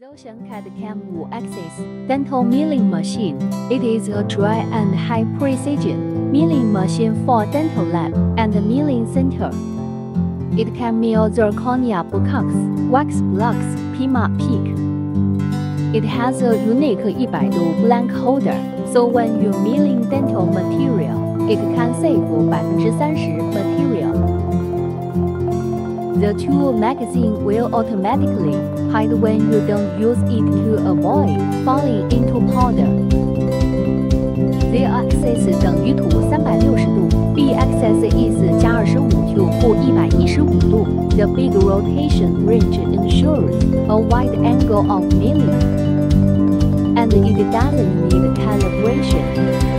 Zotion CAD-CAM Wu-axis dental milling machine. It is a dry and high precision milling machine for dental lab and milling center. It can mill zirconia bocax, wax blocks, Pima PEEK. It has a unique 100 blank holder, so when you're milling dental material, it can save 30% material. The tool magazine will automatically hide when you don't use it to avoid falling into powder. Z axis 等于图三百六十度，B axis is 加二十五 to 负一百一十五度。The big rotation range ensures a wide angle of milling, and it doesn't need calibration.